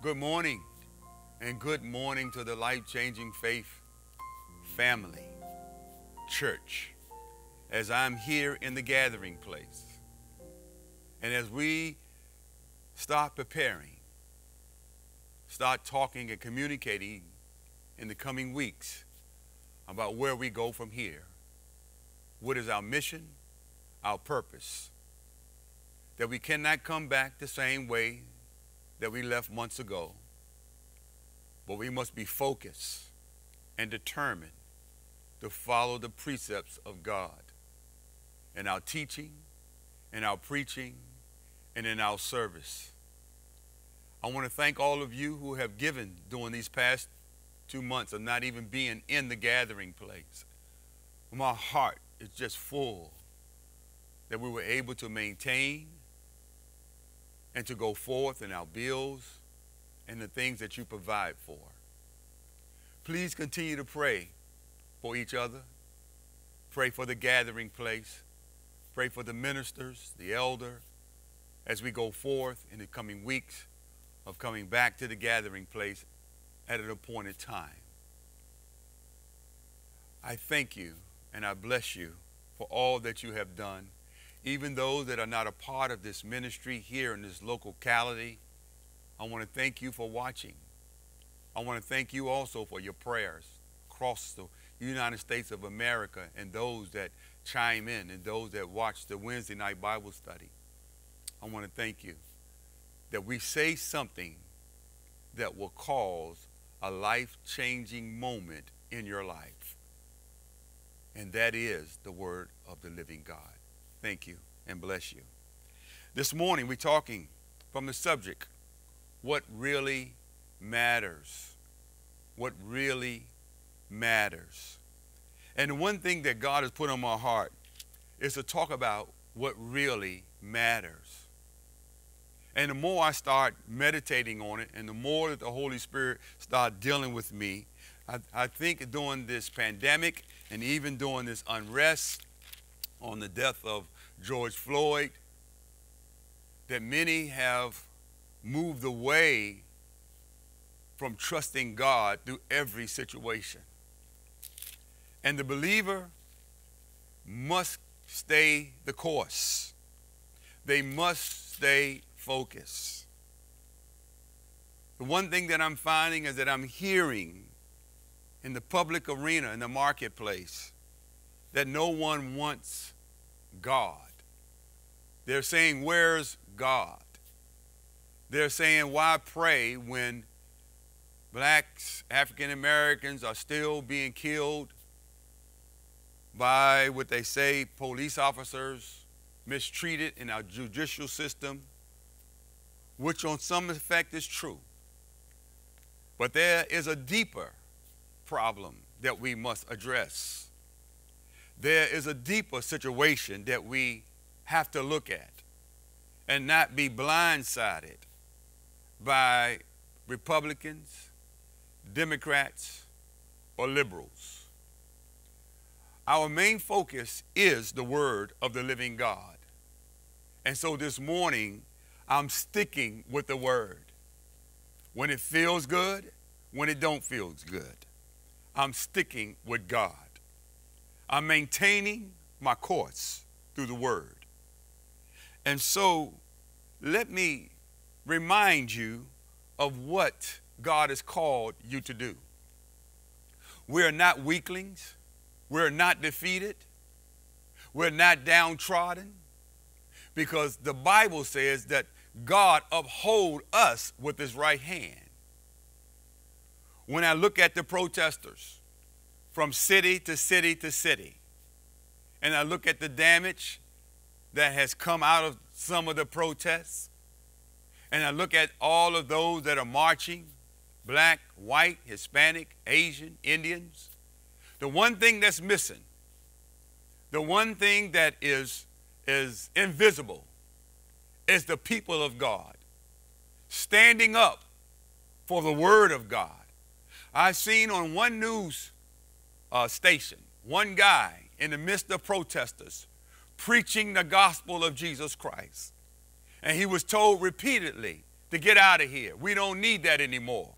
Good morning, and good morning to the life changing faith family, church, as I'm here in the gathering place. And as we start preparing, start talking and communicating in the coming weeks about where we go from here. What is our mission, our purpose? That we cannot come back the same way that we left months ago, but we must be focused and determined to follow the precepts of God in our teaching, in our preaching, and in our service. I want to thank all of you who have given during these past two months of not even being in the gathering place. My heart is just full that we were able to maintain and to go forth in our bills and the things that you provide for. Please continue to pray for each other. Pray for the gathering place. Pray for the ministers, the elder, as we go forth in the coming weeks of coming back to the gathering place at an appointed time. I thank you and I bless you for all that you have done. Even those that are not a part of this ministry here in this locality, I want to thank you for watching. I want to thank you also for your prayers across the United States of America and those that chime in and those that watch the Wednesday night Bible study. I want to thank you that we say something that will cause a life changing moment in your life. And that is the word of the living God. Thank you and bless you. This morning we're talking from the subject what really matters. What really matters. And the one thing that God has put on my heart is to talk about what really matters. And the more I start meditating on it and the more that the Holy Spirit start dealing with me, I, I think during this pandemic and even during this unrest on the death of George Floyd, that many have moved away from trusting God through every situation. And the believer must stay the course. They must stay focused. The one thing that I'm finding is that I'm hearing in the public arena, in the marketplace, that no one wants God. They're saying, Where's God? They're saying, Why pray when blacks, African Americans are still being killed by what they say police officers mistreated in our judicial system, which on some effect is true. But there is a deeper problem that we must address. There is a deeper situation that we have to look at and not be blindsided by Republicans, Democrats, or liberals. Our main focus is the word of the living God. And so this morning, I'm sticking with the word. When it feels good, when it don't feel good, I'm sticking with God. I'm maintaining my course through the word. And so let me remind you of what God has called you to do. We're not weaklings. We're not defeated. We're not downtrodden because the Bible says that God uphold us with his right hand. When I look at the protesters from city to city to city, and I look at the damage that has come out of some of the protests, and I look at all of those that are marching black, white, Hispanic, Asian, Indians the one thing that's missing, the one thing that is, is invisible, is the people of God standing up for the Word of God. I've seen on one news uh, station one guy in the midst of protesters preaching the gospel of Jesus Christ. And he was told repeatedly to get out of here. We don't need that anymore.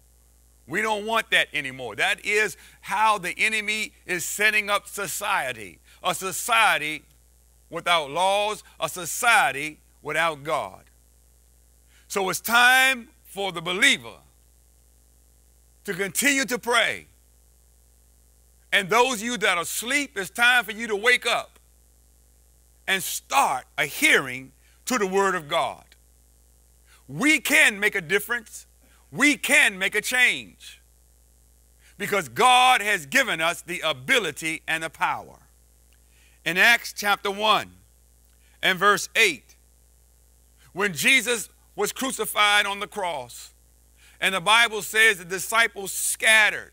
We don't want that anymore. That is how the enemy is setting up society a society without laws, a society without God. So it's time for the believer to continue to pray. And those of you that are asleep, it's time for you to wake up and start adhering to the Word of God. We can make a difference. We can make a change because God has given us the ability and the power. In Acts chapter 1 and verse 8, when Jesus was crucified on the cross, and the Bible says the disciples scattered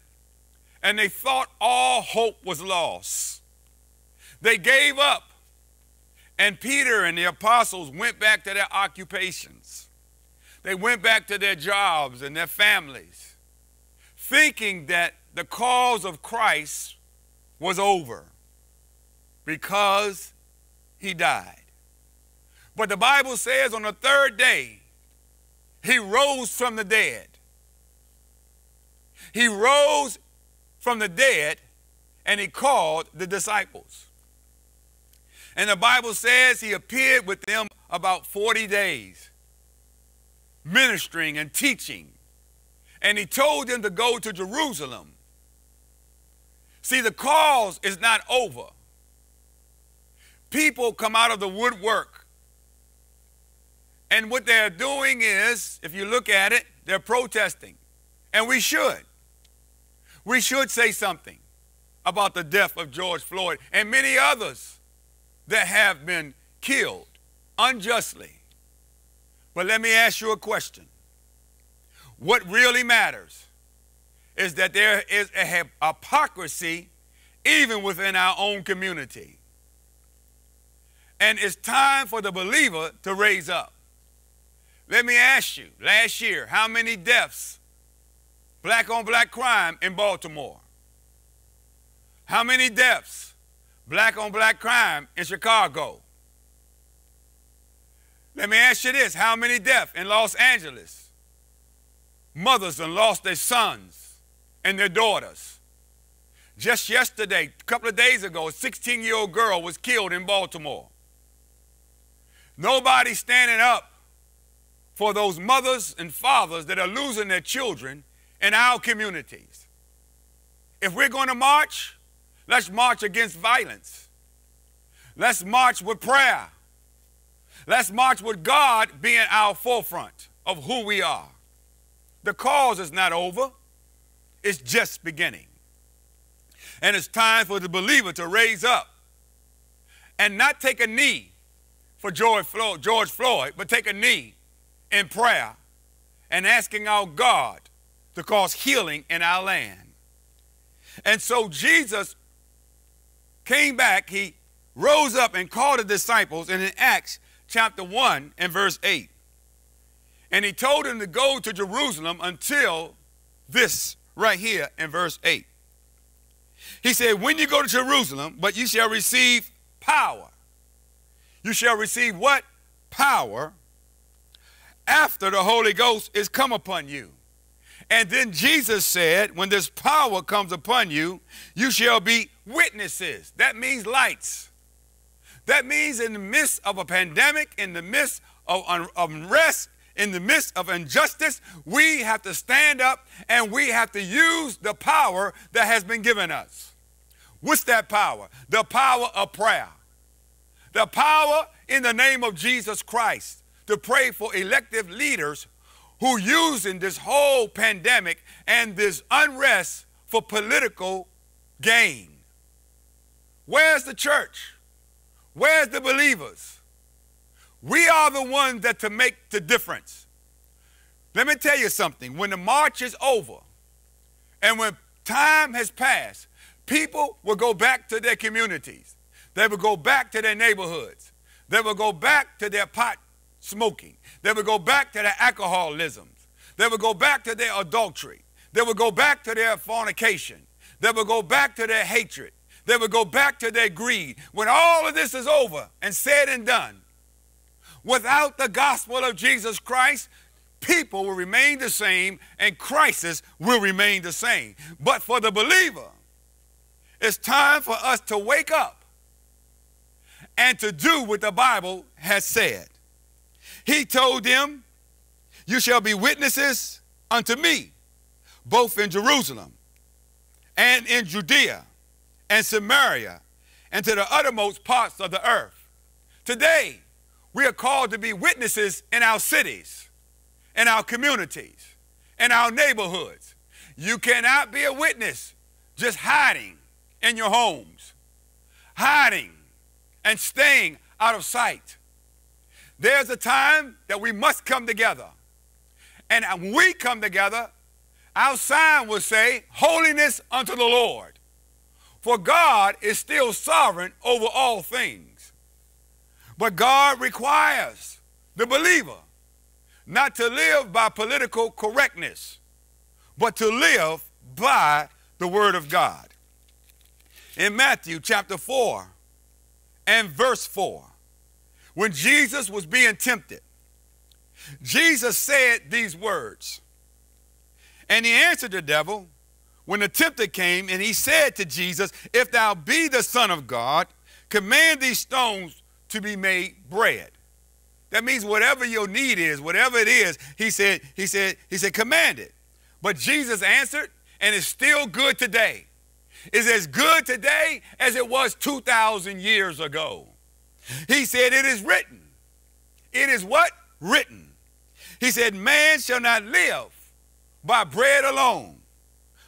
and they thought all hope was lost. They gave up, and Peter and the apostles went back to their occupations. They went back to their jobs and their families, thinking that the cause of Christ was over because he died. But the Bible says on the third day, he rose from the dead. He rose from the dead and he called the disciples. And the Bible says he appeared with them about 40 days, ministering and teaching. And he told them to go to Jerusalem. See, the cause is not over. People come out of the woodwork. And what they're doing is, if you look at it, they're protesting. And we should. We should say something about the death of George Floyd and many others that have been killed unjustly. But let me ask you a question. What really matters is that there is a hypocrisy even within our own community. And it's time for the believer to raise up. Let me ask you, last year, how many deaths black on black crime in Baltimore? How many deaths? Black on black crime in Chicago. Let me ask you this how many deaths in Los Angeles? Mothers and lost their sons and their daughters. Just yesterday, a couple of days ago, a 16 year old girl was killed in Baltimore. Nobody standing up for those mothers and fathers that are losing their children in our communities. If we're going to march, let's march against violence. Let's march with prayer. Let's march with God being our forefront of who we are. The cause is not over, it's just beginning. And it's time for the believer to raise up and not take a knee for George Floyd, George Floyd but take a knee in prayer and asking our God to cause healing in our land. And so Jesus came back, he rose up and called the disciples, and in Acts chapter 1 and verse 8. And he told them to go to Jerusalem until this right here in verse 8. He said, When you go to Jerusalem, but you shall receive power. You shall receive what? Power after the Holy Ghost is come upon you. And then Jesus said, when this power comes upon you, you shall be witnesses. That means lights. That means in the midst of a pandemic, in the midst of unrest, in the midst of injustice, we have to stand up and we have to use the power that has been given us. What's that power? The power of prayer. The power in the name of Jesus Christ to pray for elective leaders who using this whole pandemic and this unrest for political gain. Where's the church? Where's the believers? We are the ones that to make the difference. Let me tell you something. When the march is over and when time has passed, people will go back to their communities. They will go back to their neighborhoods. They will go back to their pot smoking. They will go back to their alcoholism. They will go back to their adultery. They will go back to their fornication. They will go back to their hatred. They would go back to their greed. When all of this is over and said and done, without the gospel of Jesus Christ, people will remain the same and crisis will remain the same. But for the believer, it's time for us to wake up and to do what the Bible has said. He told them, You shall be witnesses unto me, both in Jerusalem and in Judea and Samaria and to the uttermost parts of the earth. Today, we are called to be witnesses in our cities, in our communities, in our neighborhoods. You cannot be a witness just hiding in your homes, hiding and staying out of sight. There's a time that we must come together. And when we come together, our sign will say, Holiness unto the Lord. For God is still sovereign over all things. But God requires the believer not to live by political correctness, but to live by the Word of God. In Matthew chapter 4 and verse 4, when Jesus was being tempted, Jesus said these words. And he answered the devil when the tempter came, and he said to Jesus, If thou be the Son of God, command these stones to be made bread. That means whatever your need is, whatever it is, he said, he said, he said, command it. But Jesus answered, and it's still good today. It's as good today as it was 2,000 years ago. He said, It is written. It is what? Written. He said, Man shall not live by bread alone,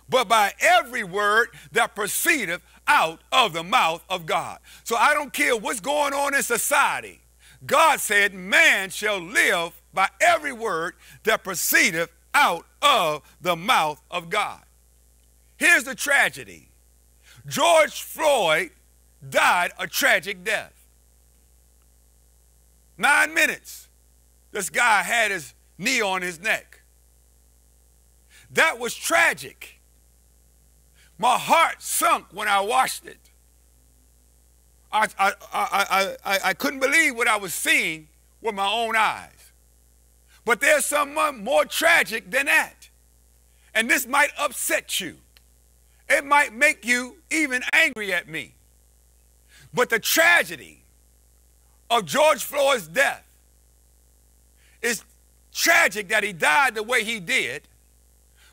but by every word that proceedeth out of the mouth of God. So I don't care what's going on in society. God said, Man shall live by every word that proceedeth out of the mouth of God. Here's the tragedy George Floyd died a tragic death. Nine minutes, this guy had his knee on his neck. That was tragic. My heart sunk when I watched it. I, I, I, I, I couldn't believe what I was seeing with my own eyes. But there's something more tragic than that. And this might upset you. It might make you even angry at me. But the tragedy of George Floyd's death is tragic that he died the way he did.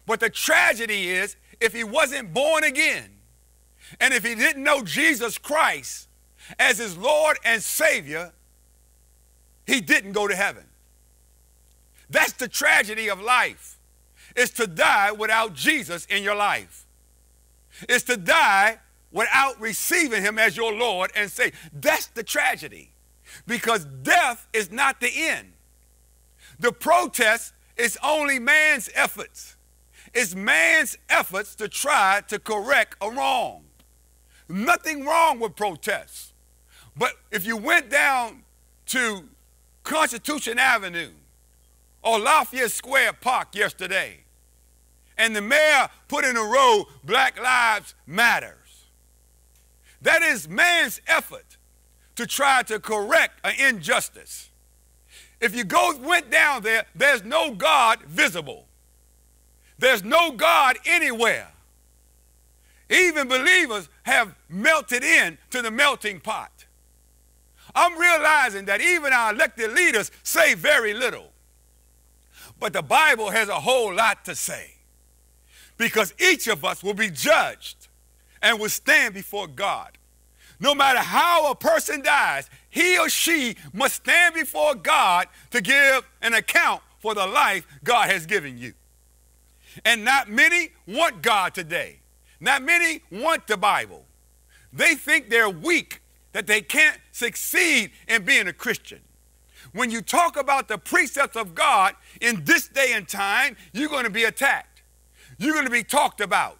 But the tragedy is if he wasn't born again and if he didn't know Jesus Christ as his Lord and Savior, he didn't go to heaven. That's the tragedy of life, is to die without Jesus in your life. Is to die without receiving him as your Lord and Savior. That's the tragedy. Because death is not the end. The protest is only man's efforts. It's man's efforts to try to correct a wrong. Nothing wrong with protests. But if you went down to Constitution Avenue or Lafayette Square Park yesterday, and the mayor put in a row, Black Lives Matters. That is man's effort to try to correct an injustice. If you go went down there, there's no God visible. There's no God anywhere. Even believers have melted in to the melting pot. I'm realizing that even our elected leaders say very little. But the Bible has a whole lot to say. Because each of us will be judged and will stand before God. No matter how a person dies, he or she must stand before God to give an account for the life God has given you. And not many want God today. Not many want the Bible. They think they're weak, that they can't succeed in being a Christian. When you talk about the precepts of God in this day and time, you're going to be attacked. You're going to be talked about.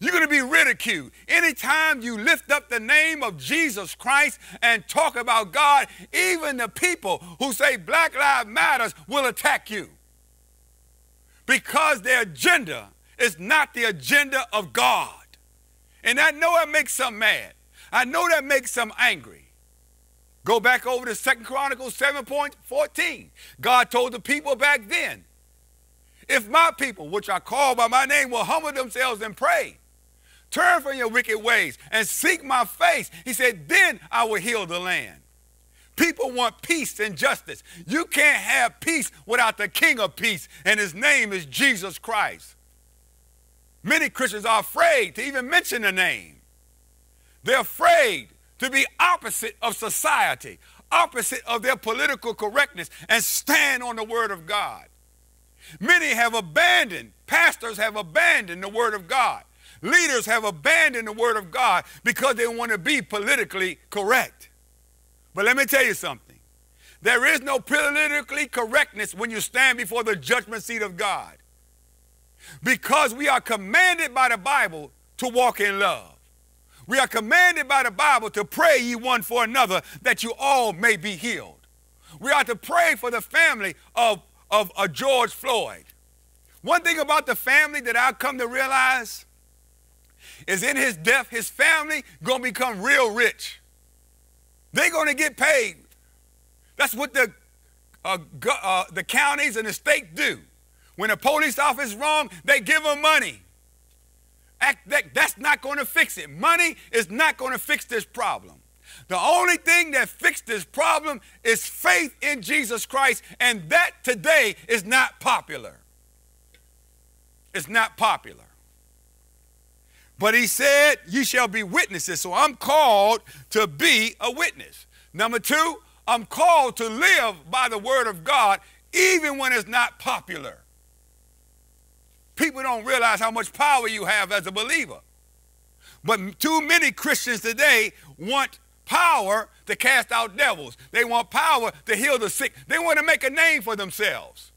You're going to be ridiculed. Anytime you lift up the name of Jesus Christ and talk about God, even the people who say Black Lives Matters will attack you. Because their agenda is not the agenda of God. And I know that makes some mad. I know that makes some angry. Go back over to Second Chronicles 7.14. God told the people back then, If my people, which I call by my name, will humble themselves and pray, turn from your wicked ways and seek my face, he said, then I will heal the land. People want peace and justice. You can't have peace without the King of peace, and his name is Jesus Christ. Many Christians are afraid to even mention the name. They're afraid to be opposite of society, opposite of their political correctness, and stand on the Word of God. Many have abandoned, pastors have abandoned the Word of God. Leaders have abandoned the Word of God because they want to be politically correct. But let me tell you something. There is no politically correctness when you stand before the judgment seat of God. Because we are commanded by the Bible to walk in love. We are commanded by the Bible to pray ye one for another that you all may be healed. We are to pray for the family of, of, of George Floyd. One thing about the family that I've come to realize is in his death, his family gonna become real rich. They're gonna get paid. That's what the, uh, uh, the counties and the state do. When a police officer wrong, they give them money. Act, that, that's not going to fix it. Money is not going to fix this problem. The only thing that fixed this problem is faith in Jesus Christ, and that today is not popular. It's not popular. But he said, You shall be witnesses. So I'm called to be a witness. Number two, I'm called to live by the word of God even when it's not popular. People don't realize how much power you have as a believer. But too many Christians today want power to cast out devils. They want power to heal the sick. They want to make a name for themselves.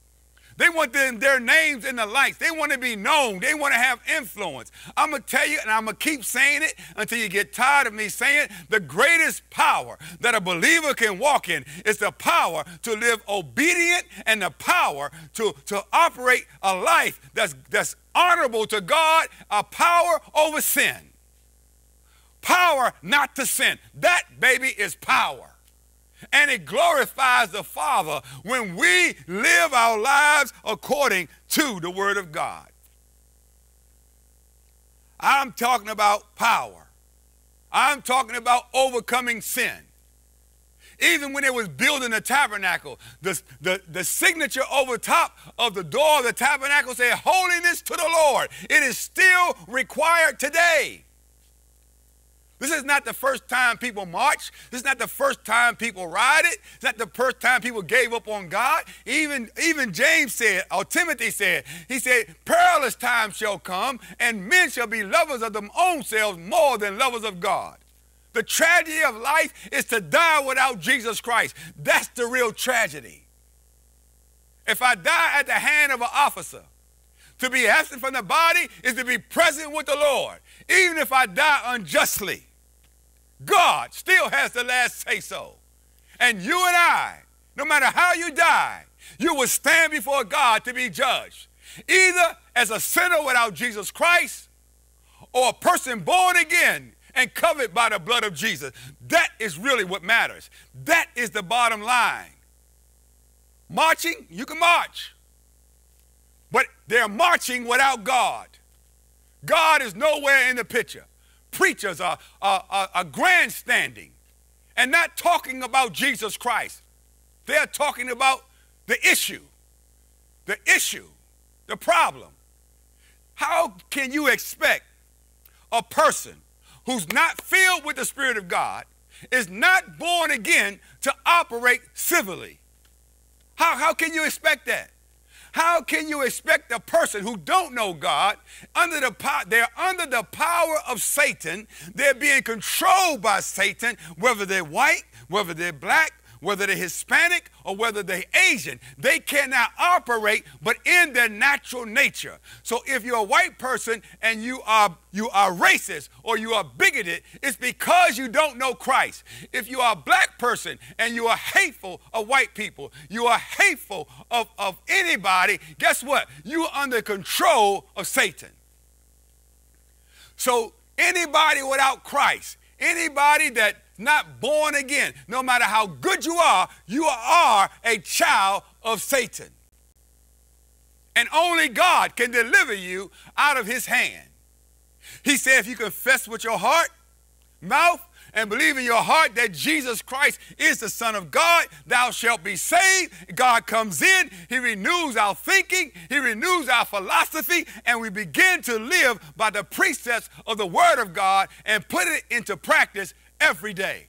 They want them, their names in the lights. They want to be known. They want to have influence. I'm going to tell you, and I'm going to keep saying it until you get tired of me saying it. The greatest power that a believer can walk in is the power to live obedient and the power to, to operate a life that's, that's honorable to God, a power over sin. Power not to sin. That, baby, is power and it glorifies the Father when we live our lives according to the Word of God. I'm talking about power. I'm talking about overcoming sin. Even when it was building the tabernacle, the, the, the signature over top of the door of the tabernacle said, Holiness to the Lord. It is still required today. This is not the first time people march. This is not the first time people ride it. It's not the first time people gave up on God. Even, even James said, or Timothy said, he said, perilous times shall come, and men shall be lovers of their own selves more than lovers of God. The tragedy of life is to die without Jesus Christ. That's the real tragedy. If I die at the hand of an officer, to be absent from the body is to be present with the Lord. Even if I die unjustly, God still has the last say so. And you and I, no matter how you die, you will stand before God to be judged, either as a sinner without Jesus Christ or a person born again and covered by the blood of Jesus. That is really what matters. That is the bottom line. Marching, you can march. But they're marching without God. God is nowhere in the picture. Preachers are, are, are, are grandstanding and not talking about Jesus Christ. They're talking about the issue, the issue, the problem. How can you expect a person who's not filled with the Spirit of God, is not born again, to operate civilly? How, how can you expect that? How can you expect a person who don't know God under the they're under the power of Satan, they're being controlled by Satan, whether they're white, whether they're black, whether they're Hispanic or whether they're Asian. They cannot operate but in their natural nature. So if you're a white person and you are you are racist or you are bigoted, it's because you don't know Christ. If you are a black person and you are hateful of white people, you are hateful of, of anybody, guess what? You are under control of Satan. So anybody without Christ, anybody that not born again. No matter how good you are, you are a child of Satan. And only God can deliver you out of his hand. He said, if you confess with your heart, mouth, and believe in your heart that Jesus Christ is the Son of God, thou shalt be saved. God comes in, He renews our thinking, He renews our philosophy, and we begin to live by the precepts of the Word of God and put it into practice every day.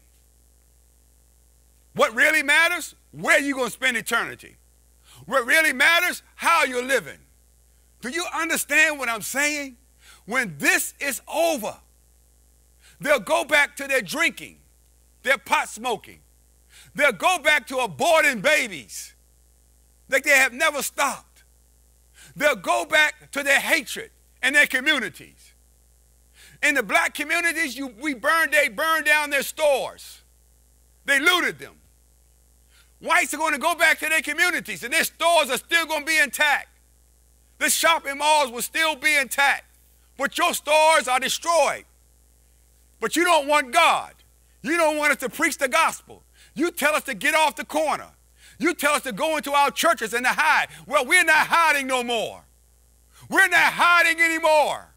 What really matters? Where you going to spend eternity. What really matters? How you're living. Do you understand what I'm saying? When this is over, they'll go back to their drinking, their pot smoking. They'll go back to aborting babies like they have never stopped. They'll go back to their hatred and their communities. In the black communities, you, we burned, they burned down their stores. They looted them. Whites are going to go back to their communities and their stores are still going to be intact. The shopping malls will still be intact, but your stores are destroyed. But you don't want God. You don't want us to preach the gospel. You tell us to get off the corner. You tell us to go into our churches and to hide. Well, we're not hiding no more. We're not hiding anymore.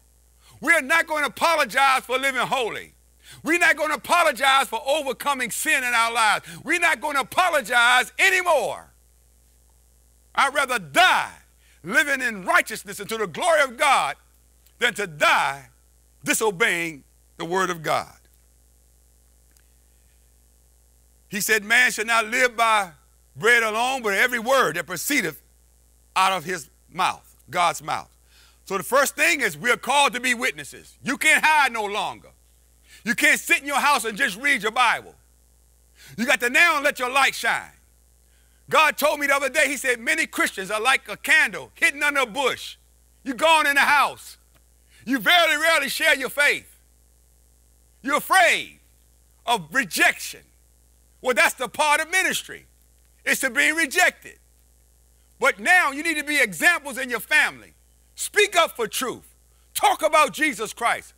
We're not going to apologize for living holy. We're not going to apologize for overcoming sin in our lives. We're not going to apologize anymore. I'd rather die living in righteousness and to the glory of God than to die disobeying the word of God. He said, Man shall not live by bread alone, but every word that proceedeth out of his mouth, God's mouth. So the first thing is we're called to be witnesses. You can't hide no longer. You can't sit in your house and just read your Bible. You got to now let your light shine. God told me the other day, he said, many Christians are like a candle hidden under a bush. You're gone in the house. You very rarely share your faith. You're afraid of rejection. Well, that's the part of ministry. It's to be rejected. But now you need to be examples in your family. Speak up for truth. Talk about Jesus Christ.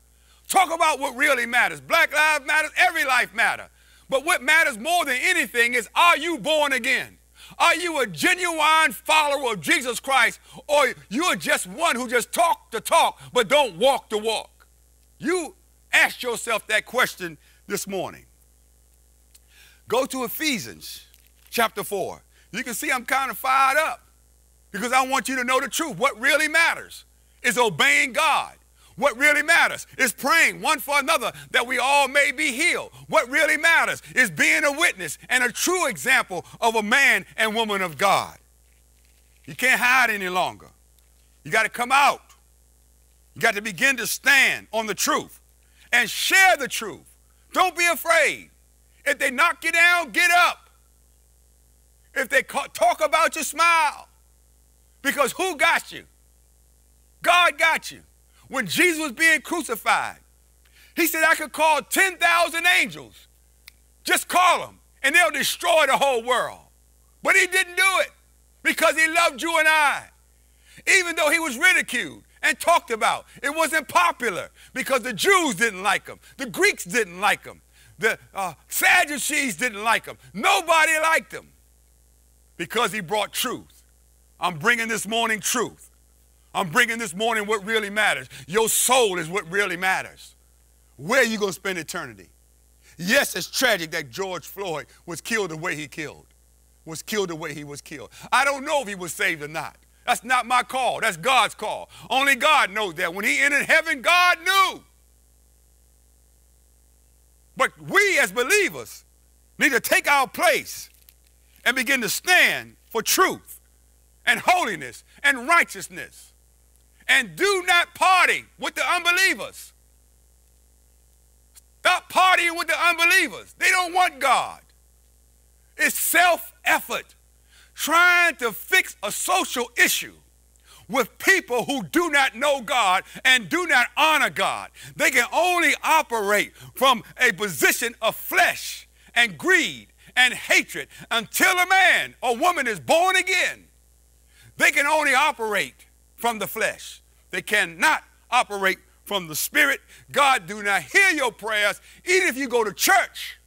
Talk about what really matters. Black lives matter, every life matter. But what matters more than anything is are you born again? Are you a genuine follower of Jesus Christ or you're just one who just talk the talk but don't walk the walk? You Ask yourself that question this morning. Go to Ephesians chapter 4. You can see I'm kind of fired up because I want you to know the truth. What really matters is obeying God. What really matters is praying one for another that we all may be healed. What really matters is being a witness and a true example of a man and woman of God. You can't hide any longer. You got to come out. You got to begin to stand on the truth and share the truth. Don't be afraid. If they knock you down, get up. If they talk about you, smile. Because who got you? God got you. When Jesus was being crucified, he said, I could call 10,000 angels. Just call them, and they'll destroy the whole world. But he didn't do it because he loved you and I. Even though he was ridiculed, and talked about. It wasn't popular because the Jews didn't like him. The Greeks didn't like him. The uh, Sadducees didn't like him. Nobody liked him because he brought truth. I'm bringing this morning truth. I'm bringing this morning what really matters. Your soul is what really matters. Where are you going to spend eternity? Yes, it's tragic that George Floyd was killed the way he killed, was killed the way he was killed. I don't know if he was saved or not. That's not my call. That's God's call. Only God knows that. When he entered heaven, God knew. But we as believers need to take our place and begin to stand for truth and holiness and righteousness. And do not party with the unbelievers. Stop partying with the unbelievers. They don't want God. It's self effort trying to fix a social issue with people who do not know God and do not honor God. They can only operate from a position of flesh and greed and hatred until a man or woman is born again. They can only operate from the flesh. They cannot operate from the spirit. God do not hear your prayers even if you go to church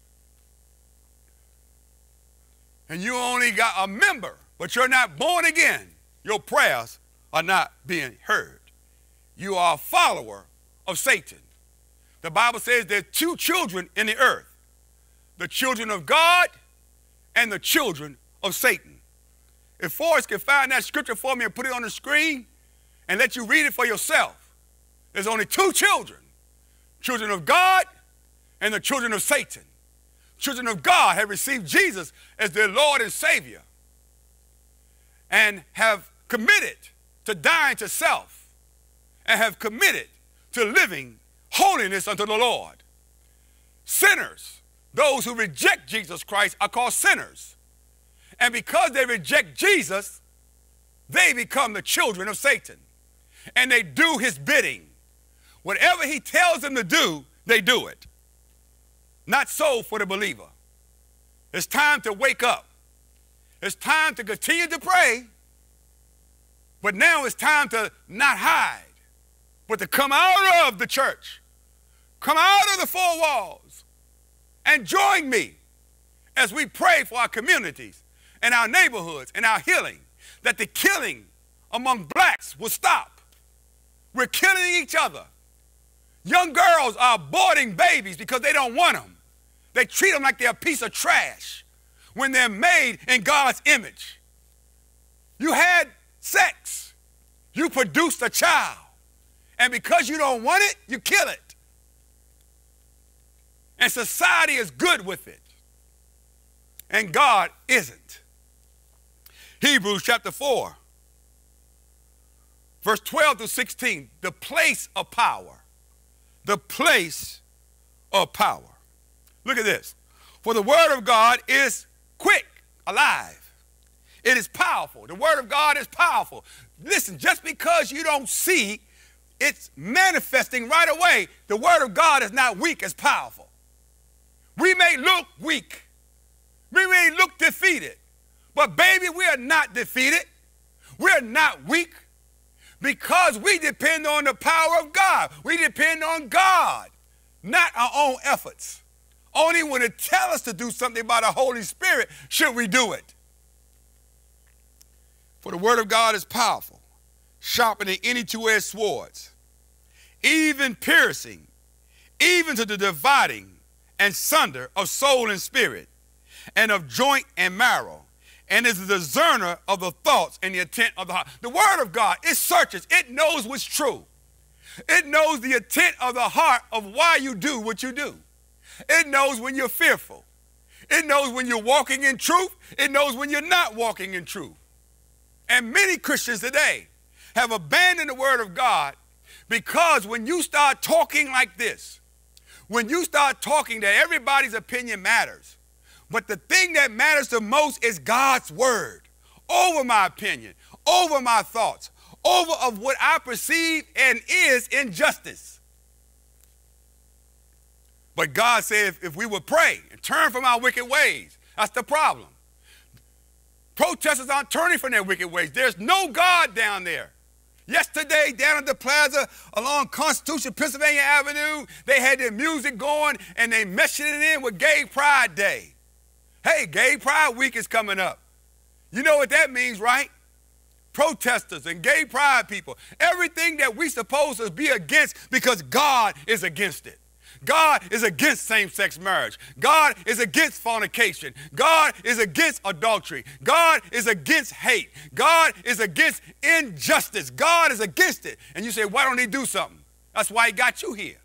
and you only got a member, but you're not born again, your prayers are not being heard. You are a follower of Satan. The Bible says there are two children in the earth the children of God and the children of Satan. If Forrest can find that scripture for me and put it on the screen and let you read it for yourself, there's only two children children of God and the children of Satan. Children of God have received Jesus as their Lord and Savior and have committed to dying to self and have committed to living holiness unto the Lord. Sinners, those who reject Jesus Christ, are called sinners. And because they reject Jesus, they become the children of Satan. And they do his bidding. Whatever he tells them to do, they do it. Not so for the believer. It's time to wake up. It's time to continue to pray, but now it's time to not hide, but to come out of the church, come out of the four walls, and join me as we pray for our communities and our neighborhoods and our healing, that the killing among blacks will stop. We're killing each other. Young girls are aborting babies because they don't want them. They treat them like they're a piece of trash when they're made in God's image. You had sex, you produced a child, and because you don't want it, you kill it. And society is good with it, and God isn't. Hebrews chapter 4, verse 12 to 16, the place of power the place of power. Look at this. For the word of God is quick, alive. It is powerful. The word of God is powerful. Listen, just because you don't see it's manifesting right away, the word of God is not weak, it's powerful. We may look weak. We may look defeated. But baby, we are not defeated. We're not weak because we depend on the power of God. We depend on God, not our own efforts. Only when it tells us to do something by the Holy Spirit should we do it. For the word of God is powerful, sharper than any two-edged swords, even piercing, even to the dividing and sunder of soul and spirit, and of joint and marrow, and is the discerner of the thoughts and the intent of the heart. The word of God, it searches, it knows what's true. It knows the intent of the heart of why you do what you do. It knows when you're fearful. It knows when you're walking in truth. It knows when you're not walking in truth. And many Christians today have abandoned the word of God because when you start talking like this, when you start talking that everybody's opinion matters, but the thing that matters the most is God's word over my opinion, over my thoughts, over of what I perceive and is injustice. But God said if, if we would pray and turn from our wicked ways, that's the problem. Protesters aren't turning from their wicked ways. There's no God down there. Yesterday, down at the plaza along Constitution, Pennsylvania Avenue, they had their music going and they meshing it in with Gay Pride Day. Hey, Gay Pride Week is coming up. You know what that means, right? Protesters and gay pride people. Everything that we supposed to be against because God is against it. God is against same sex marriage. God is against fornication. God is against adultery. God is against hate. God is against injustice. God is against it. And you say, why don't he do something? That's why he got you here.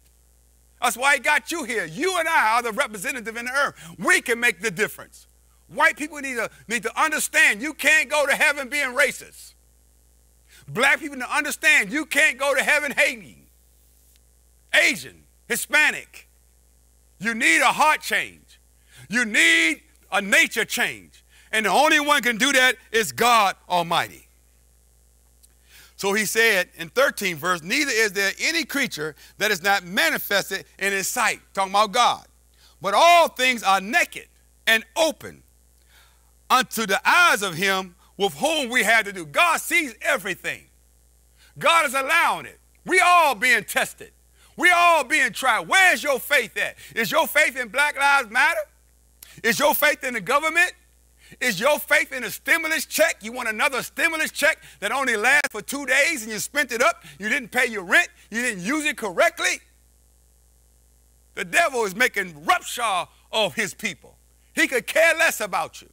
That's why he got you here. You and I are the representative in the earth. We can make the difference. White people need to, need to understand you can't go to heaven being racist. Black people need to understand you can't go to heaven hating. Asian, Hispanic. You need a heart change. You need a nature change. And the only one can do that is God Almighty. So he said in 13 verse, neither is there any creature that is not manifested in his sight, talking about God. But all things are naked and open unto the eyes of him with whom we had to do. God sees everything. God is allowing it. We all being tested. We all being tried. Where's your faith at? Is your faith in Black Lives Matter? Is your faith in the government? Is your faith in a stimulus check? You want another stimulus check that only lasts for two days and you spent it up? You didn't pay your rent? You didn't use it correctly? The devil is making roughshod of his people. He could care less about you.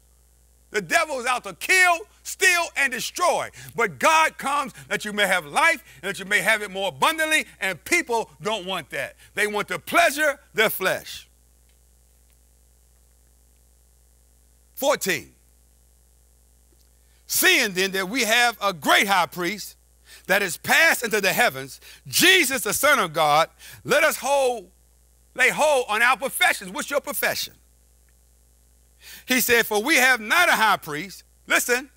The devil is out to kill, steal, and destroy. But God comes that you may have life and that you may have it more abundantly, and people don't want that. They want to pleasure their flesh. 14. Seeing then that we have a great high priest that is passed into the heavens, Jesus, the Son of God, let us hold, lay hold on our professions. What's your profession? He said, For we have not a high priest, listen,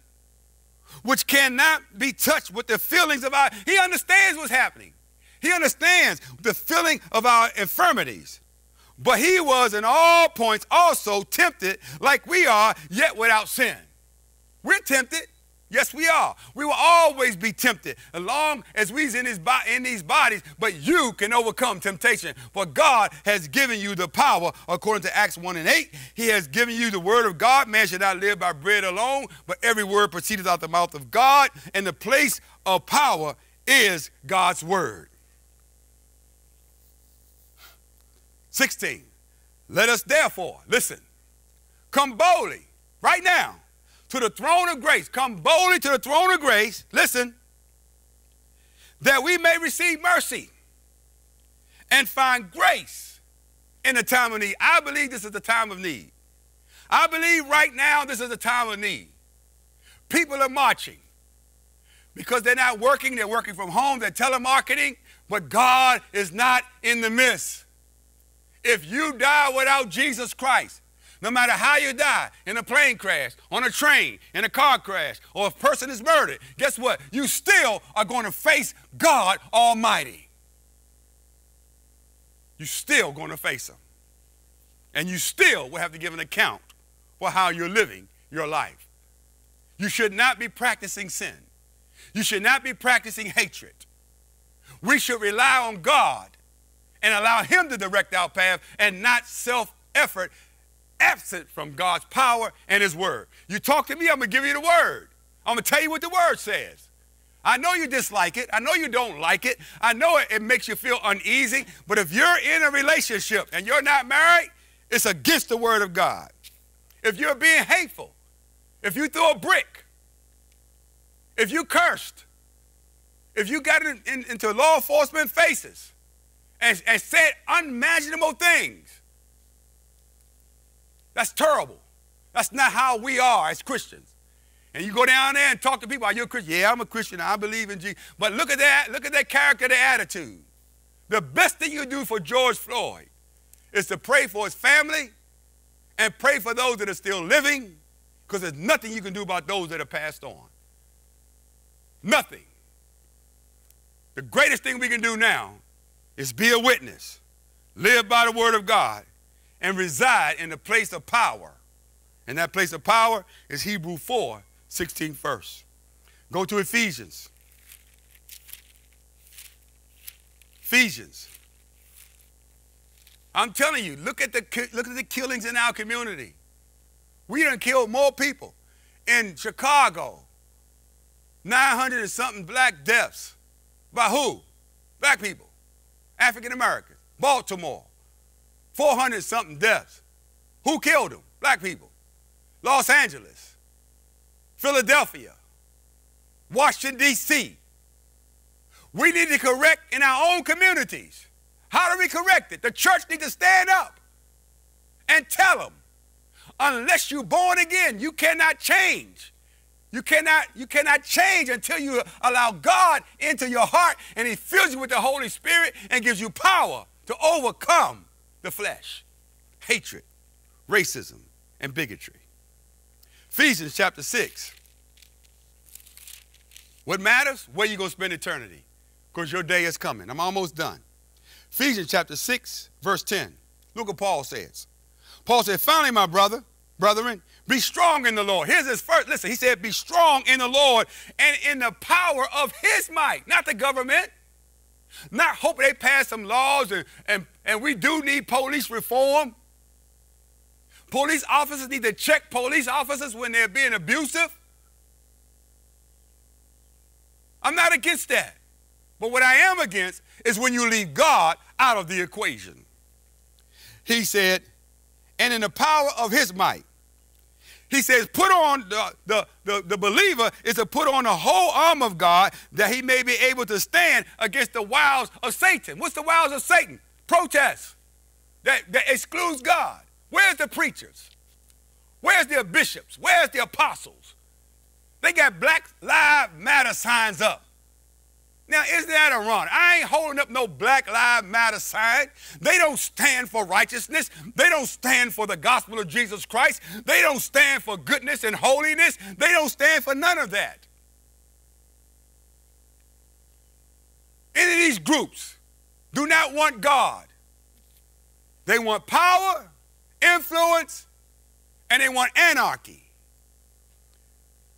which cannot be touched with the feelings of our. He understands what's happening. He understands the feeling of our infirmities. But he was in all points also tempted like we are, yet without sin. We're tempted. Yes, we are. We will always be tempted as long as we's in, his in these bodies, but you can overcome temptation. For God has given you the power, according to Acts 1 and 8. He has given you the word of God. Man should not live by bread alone, but every word proceedeth out the mouth of God. And the place of power is God's word. 16. Let us therefore, listen, come boldly right now to the throne of grace. Come boldly to the throne of grace, listen, that we may receive mercy and find grace in the time of need. I believe this is the time of need. I believe right now this is the time of need. People are marching because they're not working, they're working from home, they're telemarketing, but God is not in the midst. If you die without Jesus Christ, no matter how you die, in a plane crash, on a train, in a car crash, or if a person is murdered, guess what? You still are going to face God Almighty. You're still going to face Him. And you still will have to give an account for how you're living your life. You should not be practicing sin. You should not be practicing hatred. We should rely on God and allow Him to direct our path and not self effort absent from God's power and His Word. You talk to me, I'm going to give you the Word. I'm going to tell you what the Word says. I know you dislike it. I know you don't like it. I know it, it makes you feel uneasy. But if you're in a relationship and you're not married, it's against the Word of God. If you're being hateful, if you throw a brick, if you cursed, if you got in, in, into law enforcement faces and, and said unimaginable things, that's terrible. That's not how we are as Christians. And you go down there and talk to people, are you a Christian? Yeah, I'm a Christian. I believe in Jesus. But look at that, look at that character, the attitude. The best thing you do for George Floyd is to pray for his family and pray for those that are still living, because there's nothing you can do about those that are passed on. Nothing. The greatest thing we can do now is be a witness, live by the word of God, and reside in the place of power. And that place of power is Hebrew 4, 16 verse. Go to Ephesians. Ephesians. I'm telling you, look at the look at the killings in our community. We done killed more people. In Chicago, 900 and something black deaths. By who? Black people. African Americans. Baltimore. 400 something deaths. Who killed them? Black people. Los Angeles, Philadelphia, Washington, D.C. We need to correct in our own communities. How do we correct it? The church needs to stand up and tell them, unless you're born again, you cannot change. You cannot, you cannot change until you allow God into your heart and He fills you with the Holy Spirit and gives you power to overcome the flesh, hatred, racism, and bigotry. Ephesians chapter 6. What matters? Where you going to spend eternity? Because your day is coming. I'm almost done. Ephesians chapter 6, verse 10. Look what Paul says. Paul said, Finally, my brother, brethren, be strong in the Lord. Here's his first. Listen, he said, Be strong in the Lord and in the power of his might, not the government. Not hoping they pass some laws and, and, and we do need police reform. Police officers need to check police officers when they're being abusive. I'm not against that. But what I am against is when you leave God out of the equation. He said, and in the power of his might. He says, put on the, the, the, the, believer is to put on the whole arm of God that he may be able to stand against the wiles of Satan. What's the wiles of Satan? Protest that, that excludes God. Where's the preachers? Where's the bishops? Where's the apostles? They got Black Lives Matter signs up. Now, isn't that ironic? I ain't holding up no Black Lives Matter sign. They don't stand for righteousness. They don't stand for the gospel of Jesus Christ. They don't stand for goodness and holiness. They don't stand for none of that. Any of these groups do not want God. They want power, influence, and they want anarchy.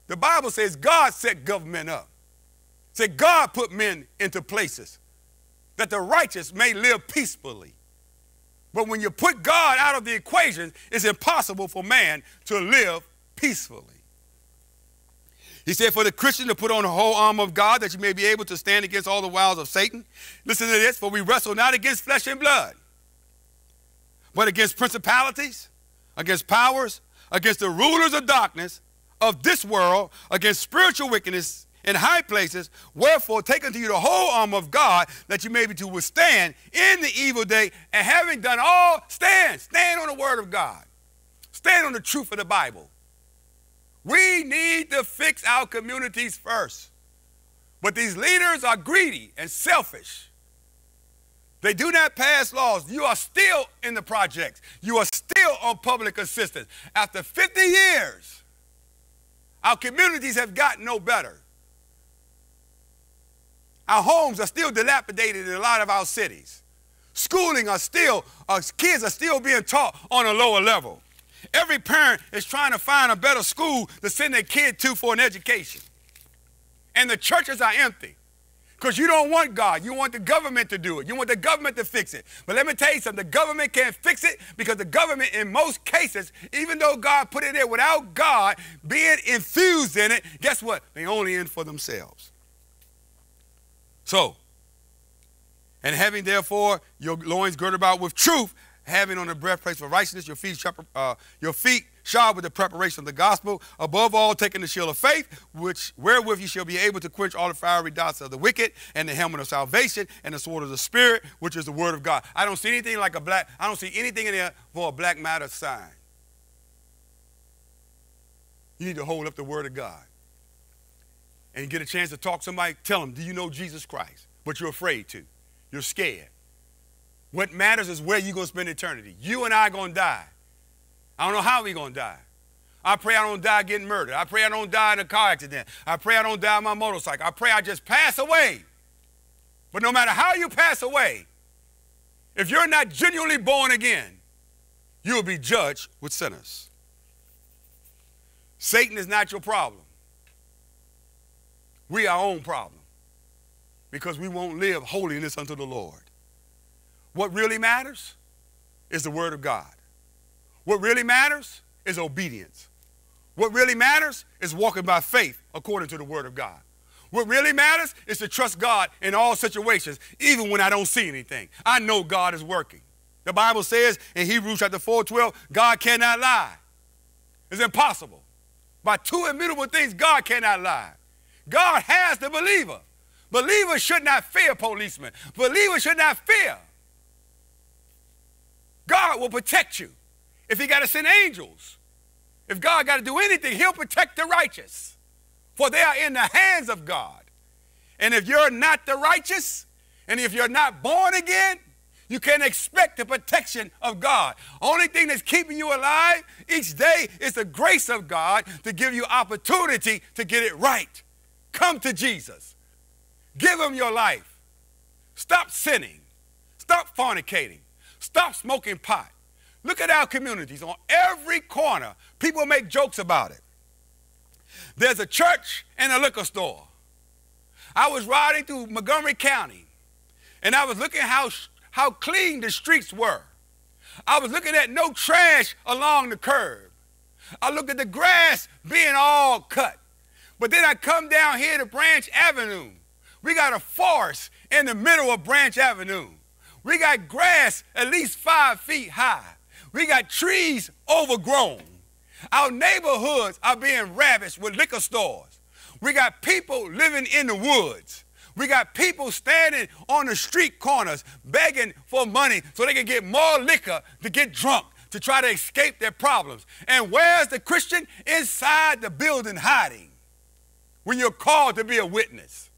The Bible says God set government up. Say, God put men into places that the righteous may live peacefully. But when you put God out of the equation, it's impossible for man to live peacefully. He said, for the Christian to put on the whole armor of God that you may be able to stand against all the wiles of Satan. Listen to this, for we wrestle not against flesh and blood, but against principalities, against powers, against the rulers of darkness of this world, against spiritual wickedness in high places. Wherefore, take unto you the whole armor of God, that you may be to withstand in the evil day, and having done all, stand. Stand on the word of God. Stand on the truth of the Bible. We need to fix our communities first. But these leaders are greedy and selfish. They do not pass laws. You are still in the projects. You are still on public assistance. After 50 years, our communities have gotten no better. Our homes are still dilapidated in a lot of our cities. Schooling are still, uh, kids are still being taught on a lower level. Every parent is trying to find a better school to send their kid to for an education. And the churches are empty. Because you don't want God. You want the government to do it. You want the government to fix it. But let me tell you something the government can't fix it because the government, in most cases, even though God put it there without God being infused in it, guess what? They only in for themselves. So, and having therefore your loins girded about with truth, having on the breastplate for righteousness, your feet, uh, your feet shod with the preparation of the gospel. Above all, taking the shield of faith, which wherewith you shall be able to quench all the fiery darts of the wicked, and the helmet of salvation, and the sword of the spirit, which is the word of God. I don't see anything like a black. I don't see anything in there for a black matter sign. You need to hold up the word of God. And get a chance to talk to somebody, tell them, do you know Jesus Christ? But you're afraid to. You're scared. What matters is where you're going to spend eternity. You and I are going to die. I don't know how we're going to die. I pray I don't die getting murdered. I pray I don't die in a car accident. I pray I don't die on my motorcycle. I pray I just pass away. But no matter how you pass away, if you're not genuinely born again, you will be judged with sinners. Satan is not your problem. We our own problem because we won't live holiness unto the Lord. What really matters is the Word of God. What really matters is obedience. What really matters is walking by faith according to the Word of God. What really matters is to trust God in all situations, even when I don't see anything. I know God is working. The Bible says in Hebrews chapter 4 12, God cannot lie. It's impossible. By two immutable things, God cannot lie. God has the believer. Believers should not fear policemen. Believers should not fear. God will protect you. If he got to send angels, if God got to do anything, he'll protect the righteous. For they are in the hands of God. And if you're not the righteous, and if you're not born again, you can't expect the protection of God. Only thing that's keeping you alive each day is the grace of God to give you opportunity to get it right. Come to Jesus. Give him your life. Stop sinning. Stop fornicating. Stop smoking pot. Look at our communities. On every corner, people make jokes about it. There's a church and a liquor store. I was riding through Montgomery County, and I was looking how, how clean the streets were. I was looking at no trash along the curb. I looked at the grass being all cut. But then I come down here to Branch Avenue. We got a forest in the middle of Branch Avenue. We got grass at least five feet high. We got trees overgrown. Our neighborhoods are being ravished with liquor stores. We got people living in the woods. We got people standing on the street corners begging for money so they can get more liquor to get drunk to try to escape their problems. And where's the Christian? Inside the building hiding when you're called to be a witness.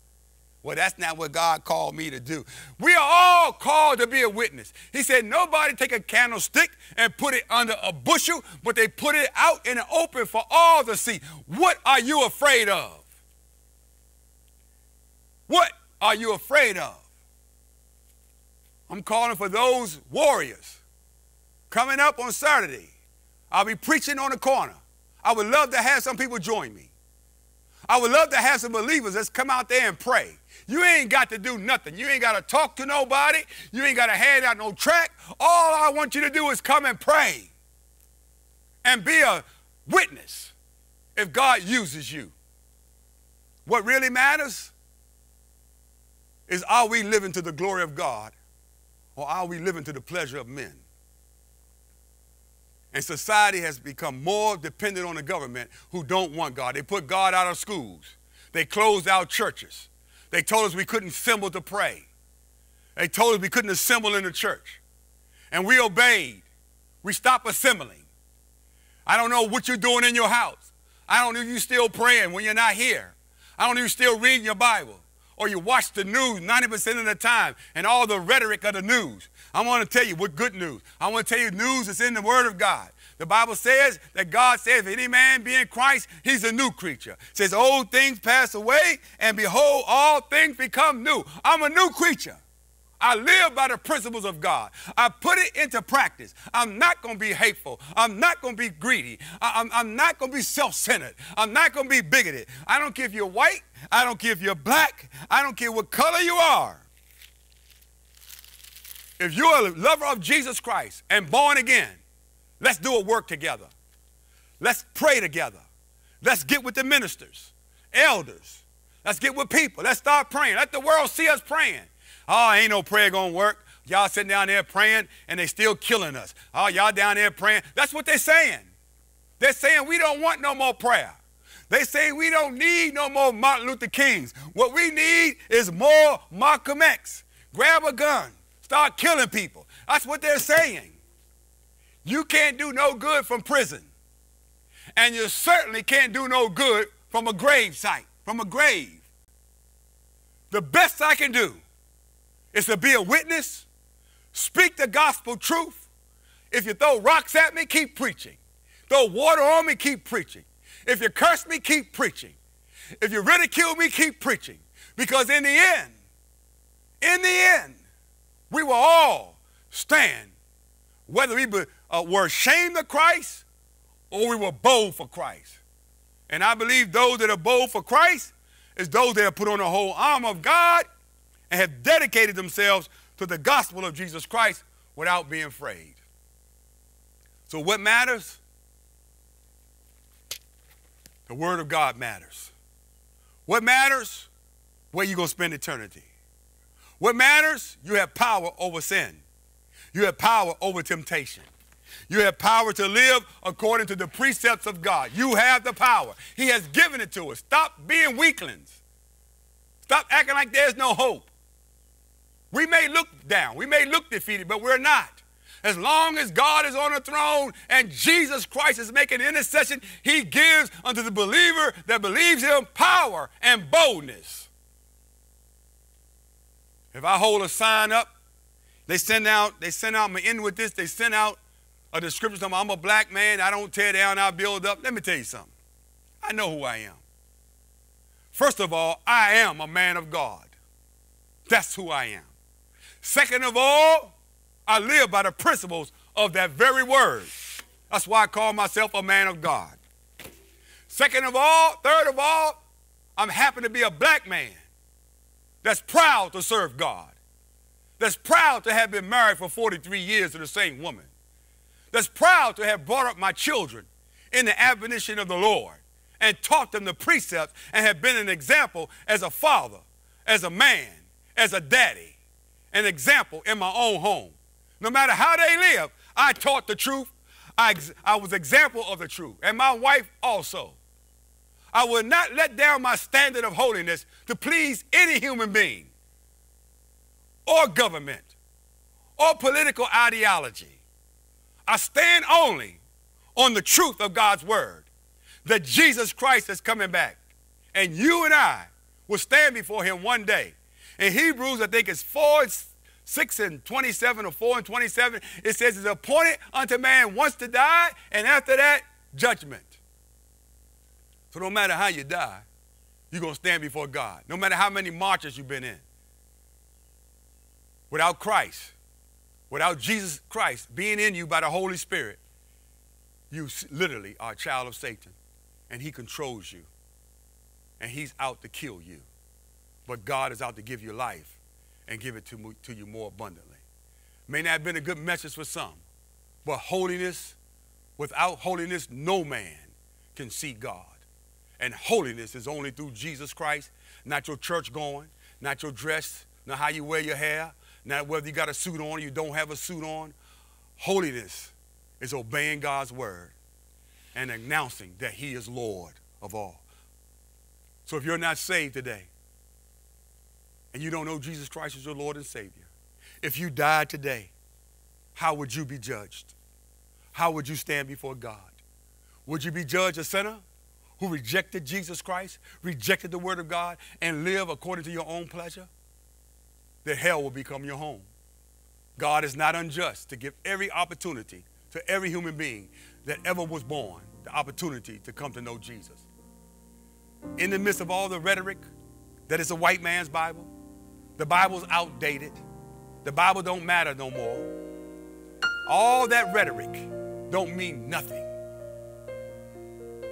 Well, that's not what God called me to do. We are all called to be a witness. He said, nobody take a candlestick and put it under a bushel, but they put it out in the open for all to see. What are you afraid of? What are you afraid of? I'm calling for those warriors coming up on Saturday. I'll be preaching on the corner. I would love to have some people join me. I would love to have some believers that's come out there and pray. You ain't got to do nothing. You ain't got to talk to nobody. You ain't got to hand out no track. All I want you to do is come and pray and be a witness if God uses you. What really matters is are we living to the glory of God or are we living to the pleasure of men? And society has become more dependent on the government who don't want God. They put God out of schools. They closed out churches. They told us we couldn't assemble to pray. They told us we couldn't assemble in the church. And we obeyed. We stopped assembling. I don't know what you're doing in your house. I don't know if you're still praying when you're not here. I don't know if you're still reading your Bible or you watch the news 90% of the time and all the rhetoric of the news. I want to tell you what good news. I want to tell you news that's in the Word of God. The Bible says that God says, if any man be in Christ, he's a new creature. It says, old things pass away, and behold, all things become new. I'm a new creature. I live by the principles of God. I put it into practice. I'm not going to be hateful. I'm not going to be greedy. I, am I'm not going to be self centered. I'm not going to be bigoted. I don't care if you're white. I don't care if you're black. I don't care what color you are. If you're a lover of Jesus Christ and born again, Let's do a work together. Let's pray together. Let's get with the ministers, elders. Let's get with people. Let's start praying. Let the world see us praying. Oh, ain't no prayer gonna work. Y'all sitting down there praying and they still killing us. Oh, y'all down there praying. That's what they're saying. They're saying we don't want no more prayer. They say we don't need no more Martin Luther Kings. What we need is more Malcolm X. Grab a gun, start killing people. That's what they're saying. You can't do no good from prison. And you certainly can't do no good from a grave site, from a grave. The best I can do is to be a witness, speak the gospel truth. If you throw rocks at me, keep preaching. Throw water on me, keep preaching. If you curse me, keep preaching. If you ridicule me, keep preaching. Because in the end, in the end, we will all stand, whether we be, uh, were ashamed of Christ or we were bold for Christ. And I believe those that are bold for Christ is those that have put on the whole armor of God and have dedicated themselves to the gospel of Jesus Christ without being afraid. So what matters? The word of God matters. What matters? Where you going to spend eternity. What matters? You have power over sin. You have power over temptation. You have power to live according to the precepts of God. You have the power. He has given it to us. Stop being weaklings. Stop acting like there's no hope. We may look down, we may look defeated, but we're not. As long as God is on the throne and Jesus Christ is making intercession, he gives unto the believer that believes him power and boldness. If I hold a sign up, they send out, they send out, I'm gonna end with this, they send out a description of I'm a black man, I don't tear down, I build up. Let me tell you something. I know who I am. First of all, I am a man of God. That's who I am. Second of all, I live by the principles of that very word. That's why I call myself a man of God. Second of all, third of all, I'm happy to be a black man that's proud to serve God, that's proud to have been married for 43 years to the same woman, that's proud to have brought up my children in the admonition of the Lord and taught them the precepts and have been an example as a father, as a man, as a daddy, an example in my own home. No matter how they live, I taught the truth. I, I was example of the truth. And my wife also. I will not let down my standard of holiness to please any human being or government or political ideology. I stand only on the truth of God's word that Jesus Christ is coming back. And you and I will stand before him one day. In Hebrews, I think it's 4, 6 and 27 or 4 and 27, it says it's appointed unto man once to die, and after that, judgment. So no matter how you die, you're going to stand before God. No matter how many marches you've been in. Without Christ, without Jesus Christ being in you by the Holy Spirit, you literally are a child of Satan. And he controls you. And he's out to kill you. But God is out to give you life and give it to, to you more abundantly. May not have been a good message for some, but holiness, without holiness, no man can see God. And holiness is only through Jesus Christ, not your church going, not your dress, not how you wear your hair, not whether you got a suit on or you don't have a suit on. Holiness is obeying God's word and announcing that he is Lord of all. So if you're not saved today and you don't know Jesus Christ as your Lord and Savior, if you died today, how would you be judged? How would you stand before God? Would you be judged a sinner? Who rejected Jesus Christ, rejected the Word of God, and live according to your own pleasure, that hell will become your home. God is not unjust to give every opportunity to every human being that ever was born the opportunity to come to know Jesus. In the midst of all the rhetoric that it's a white man's Bible, the Bible's outdated. The Bible don't matter no more. All that rhetoric don't mean nothing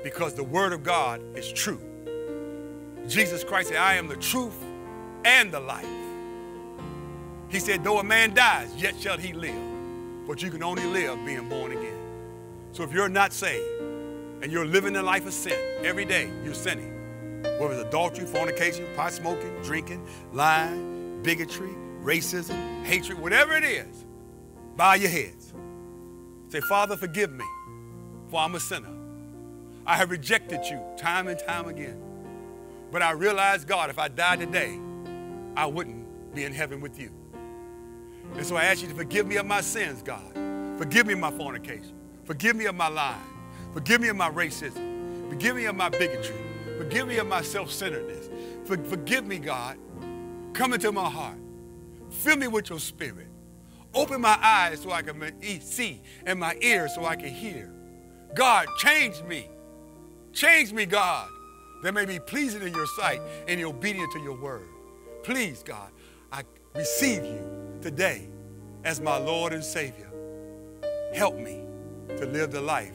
because the word of God is true. Jesus Christ said, I am the truth and the life. He said, though a man dies, yet shall he live. But you can only live being born again. So if you're not saved and you're living a life of sin every day, you're sinning. Whether it's adultery, fornication, pot smoking, drinking, lying, bigotry, racism, hatred, whatever it is, bow your heads. Say, Father, forgive me, for I'm a sinner. I have rejected you time and time again. But I realized, God, if I died today, I wouldn't be in heaven with you. And so I ask you to forgive me of my sins, God. Forgive me of my fornication. Forgive me of my lying. Forgive me of my racism. Forgive me of my bigotry. Forgive me of my self-centeredness. For, forgive me, God. Come into my heart. Fill me with your spirit. Open my eyes so I can see and my ears so I can hear. God, change me. Change me, God, that may be pleasing in your sight and obedient to your word. Please, God, I receive you today as my Lord and Savior. Help me to live the life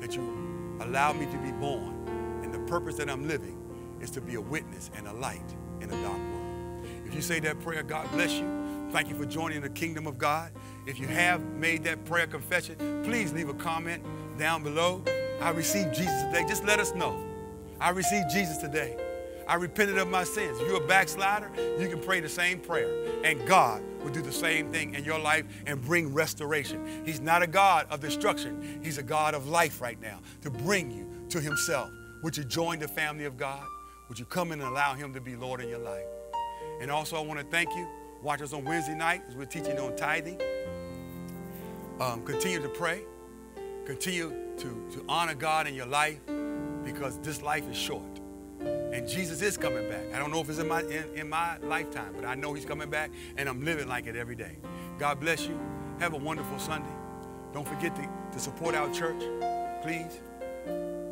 that you allow me to be born. And the purpose that I'm living is to be a witness and a light in a dark world. If you say that prayer, God bless you. Thank you for joining the kingdom of God. If you have made that prayer confession, please leave a comment down below. I received Jesus today. Just let us know. I received Jesus today. I repented of my sins. If you're a backslider, you can pray the same prayer, and God will do the same thing in your life and bring restoration. He's not a God of destruction, He's a God of life right now to bring you to Himself. Would you join the family of God? Would you come in and allow Him to be Lord in your life? And also, I want to thank you. Watch us on Wednesday night as we're teaching on tithing. Um, continue to pray. Continue to, to honor God in your life because this life is short. And Jesus is coming back. I don't know if it's in my, in, in my lifetime, but I know he's coming back and I'm living like it every day. God bless you. Have a wonderful Sunday. Don't forget to, to support our church, please.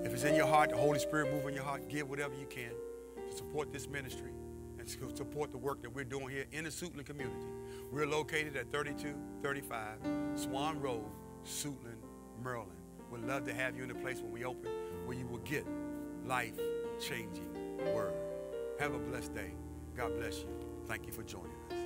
If it's in your heart, the Holy Spirit move in your heart, give whatever you can to support this ministry and to support the work that we're doing here in the Suitland community. We're located at 3235 Swann Road, Suitland, Maryland. We'd love to have you in a place when we open where you will get life changing word. Have a blessed day. God bless you. Thank you for joining us.